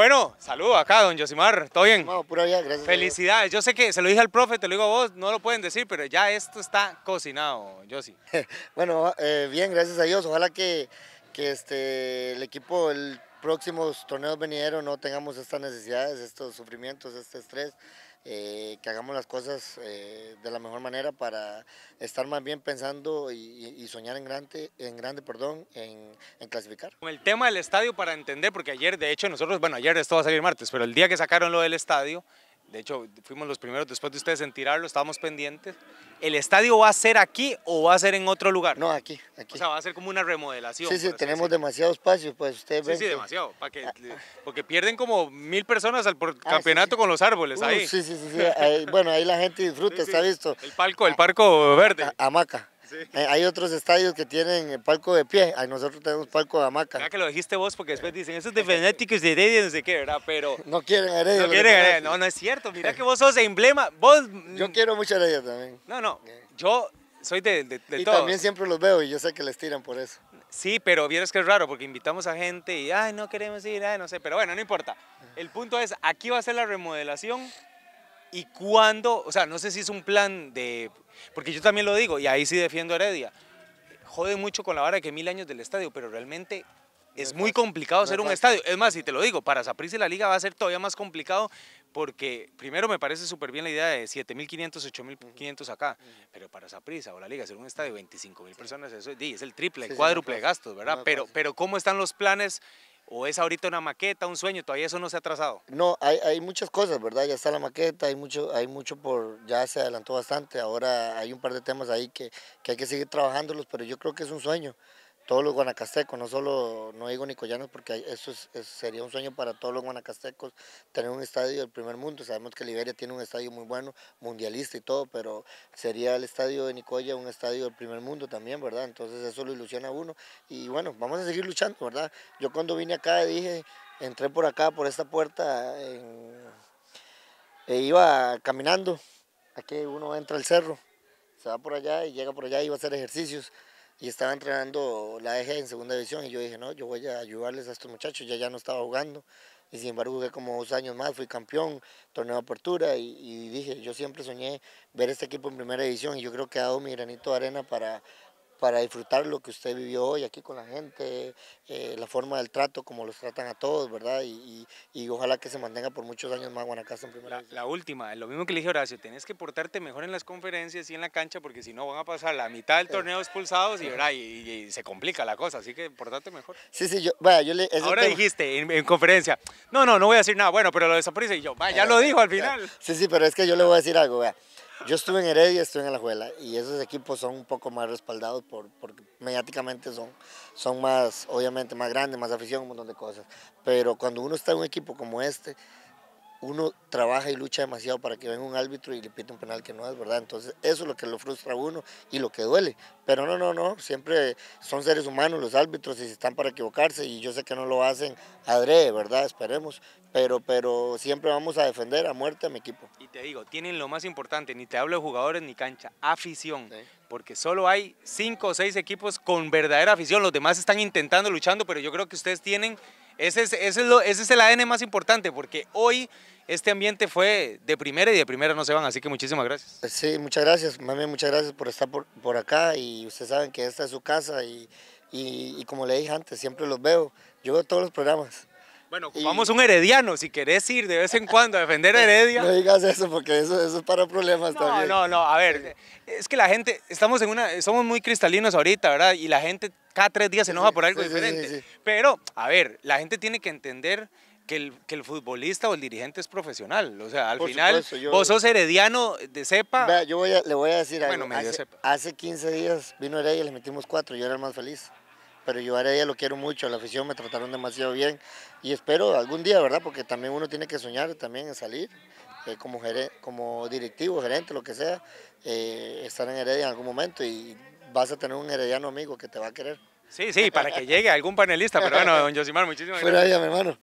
Bueno, saludo acá, don Josimar, ¿todo bien? No, pura vida, gracias. Felicidades, yo sé que se lo dije al profe, te lo digo a vos, no lo pueden decir, pero ya esto está cocinado, Josi. bueno, eh, bien, gracias a Dios, ojalá que, que este, el equipo, el próximos torneos venideros no tengamos estas necesidades, estos sufrimientos, este estrés. Eh, que hagamos las cosas eh, de la mejor manera para estar más bien pensando y, soñar en grande, en grande perdón, en, en, clasificar. Con el tema del estadio para entender, porque ayer, de hecho, nosotros, bueno, ayer esto va a salir martes, pero el día que sacaron lo del estadio, de hecho, fuimos los primeros después de ustedes en tirarlo, estábamos pendientes. ¿El estadio va a ser aquí o va a ser en otro lugar? No, aquí, aquí. O sea, va a ser como una remodelación. Sí, sí, tenemos demasiado espacio, pues usted Sí, sí, demasiado. Para que, porque pierden como mil personas al ah, campeonato con los árboles ahí. Sí, sí, sí. bueno, ahí la gente disfruta, está visto. El palco, el parco verde. hamaca. Eh, hay otros estadios que tienen palco de pie, nosotros tenemos palco de hamaca. Ya que lo dijiste vos, porque después dicen, eso es de fanáticos de Heredia, no sé qué, ¿verdad? Pero... No quieren Heredia. No quieren Heredia, no, no es cierto, mira que vos sos emblema, vos... Yo quiero mucho Heredia también. No, no, yo soy de, de, y también siempre los veo y yo sé que les tiran por eso. Sí, pero vieras que es raro porque invitamos a gente y, ay, no queremos ir, ay, no sé, pero bueno, no importa. El punto es, aquí va a ser la remodelación y cuándo, o sea, no sé si es un plan de, porque yo también lo digo y ahí sí defiendo Heredia jode mucho con la vara de que mil años del estadio, pero realmente es muy complicado hacer un estadio. Es más, si te lo digo, para Saprissa la liga va a ser todavía más complicado porque primero me parece súper bien la idea de 7.500, 8.500 acá, pero para Saprissa o la liga hacer un estadio de 25.000 personas, eso es el triple, el cuádruple de gastos, ¿verdad? Pero, pero ¿cómo están los planes? ¿O es ahorita una maqueta, un sueño? ¿Todavía eso no se ha trazado? No, hay, hay muchas cosas, ¿verdad? Ya está la maqueta, hay mucho, hay mucho por, ya se adelantó bastante, ahora hay un par de temas ahí que, que hay que seguir trabajándolos, pero yo creo que es un sueño todos los guanacastecos, no solo, no digo nicoyanos, porque eso sería un sueño para todos los guanacastecos, tener un estadio del primer mundo. Sabemos que Liberia tiene un estadio muy bueno, mundialista y todo, pero sería el estadio de Nicoya un estadio del primer mundo también, ¿verdad? Entonces eso lo ilusiona a uno. Y bueno, vamos a seguir luchando, ¿verdad? Yo cuando vine acá dije, entré por acá, por esta puerta, e iba caminando, aquí uno entra al cerro, se va por allá y llega por allá y va a hacer ejercicios y estaba entrenando la eje en segunda división y yo dije, no, yo voy a ayudarles a estos muchachos, ya ya no estaba jugando y sin embargo jugué como dos años más, fui campeón, torneo de apertura y, y dije, yo siempre soñé ver este equipo en primera división y yo creo que ha dado mi granito de arena para, para disfrutar lo que usted vivió hoy aquí con la gente, eh, la forma del trato, como los tratan a todos, ¿verdad? Y, y, ojalá que se mantenga por muchos años más Guanacaste en primera. La, la, última, lo mismo que le dije Horacio, tenés que portarte mejor en las conferencias y en la cancha porque si no van a pasar la mitad del torneo expulsados y, ¿verdad? Y, se complica la cosa, así que portarte mejor. Sí, sí, yo, vaya, yo le... Ahora dijiste en, conferencia, no, no, no voy a decir nada, bueno, pero lo desaparece y yo, vaya, ya lo dijo al final. Sí, sí, pero es que yo le voy a decir algo, vea. Yo estuve en Heredia, estuve en la Juela y esos equipos son un poco más respaldados por, porque mediáticamente son, son más, obviamente, más grandes, más afición, un montón de cosas. Pero cuando uno está en un equipo como este, uno trabaja y lucha demasiado para que venga un árbitro y le pite un penal que no es verdad. Entonces, eso es lo que lo frustra a uno y lo que duele. Pero no, no, no, siempre son seres humanos los árbitros y están para equivocarse y yo sé que no lo hacen adrede, ¿verdad? Esperemos. Pero, pero siempre vamos a defender a muerte a mi equipo. Y te digo, tienen lo más importante, ni te hablo de jugadores ni cancha, afición. Porque solo hay cinco o seis equipos con verdadera afición. Los demás están intentando, luchando, pero yo creo que ustedes tienen ese es, ese, es lo, ese es el ADN más importante, porque hoy este ambiente fue de primera y de primera no se van, así que muchísimas gracias. Sí, muchas gracias, mami, muchas gracias por estar por, por acá y ustedes saben que esta es su casa y, y, y, como le dije antes, siempre los veo, yo veo todos los programas. Bueno, vamos un herediano, si querés ir de vez en cuando a defender a Heredia. No digas eso, porque eso, eso es para problemas no, también. No, no, a ver, es que la gente, estamos en una, somos muy cristalinos ahorita, ¿verdad? Y la gente cada tres días se enoja por algo diferente. Pero, a ver, la gente tiene que entender que el, que el, futbolista o el dirigente es profesional. O sea, al final, vos sos herediano de cepa. Vea, yo voy a, le voy a decir algo. Bueno, hace, hace 15 días vino Heredia le metimos cuatro, yo era el más feliz pero yo a Heredia lo quiero mucho, a la afición me trataron demasiado bien y espero algún día, ¿verdad? Porque también uno tiene que soñar también en salir, eh, como, como directivo, gerente, lo que sea, eh, estar en Heredia en algún momento y vas a tener un herediano amigo que te va a querer. Sí, sí, para que llegue algún panelista, pero bueno, don Josimar, muchísimas gracias. Fuera mi hermano.